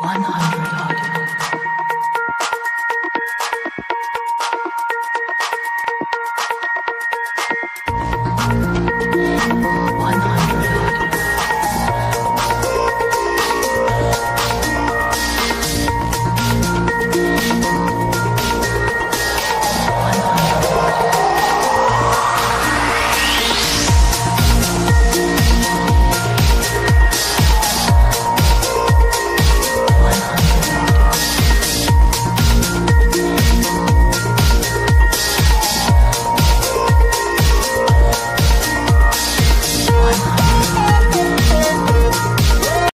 100 audio.